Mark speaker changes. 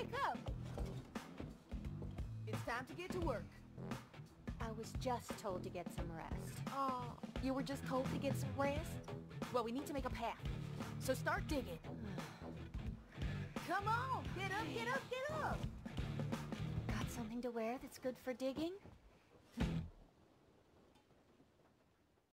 Speaker 1: wake up! It's time to get to work.
Speaker 2: I was just told to get some rest.
Speaker 1: Oh, you were just told to get some rest? Well, we need to make a path. So start digging. Come on, get up, get up, get up!
Speaker 2: Got something to wear that's good for digging?